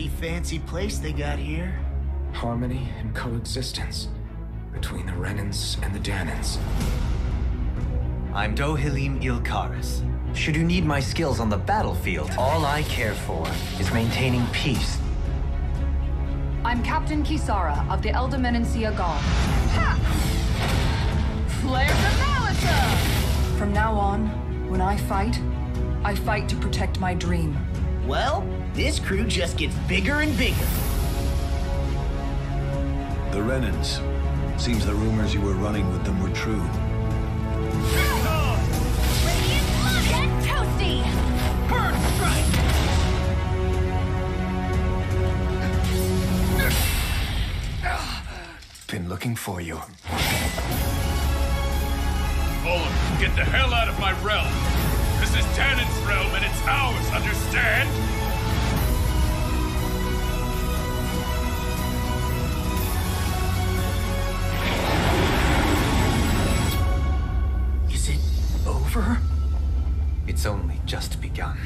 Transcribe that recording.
fancy place they got here. Harmony and coexistence between the Renans and the Dahnans. I'm Dohalim Ilkares. Should you need my skills on the battlefield, all I care for is maintaining peace. I'm Captain Kisara of the Elde Menancia Guard. Ha! Flares of Malisa! From now on, when I fight, I fight to protect my dream. Well, this crew just gets bigger and bigger. The Renans. Seems the rumors you were running with them were true. Radiant blood toasty! Burn strike! Been looking for you. Olin, get the hell out of my realm! Dahnan's realm and it's ours, understand? Is it over? It's only just begun.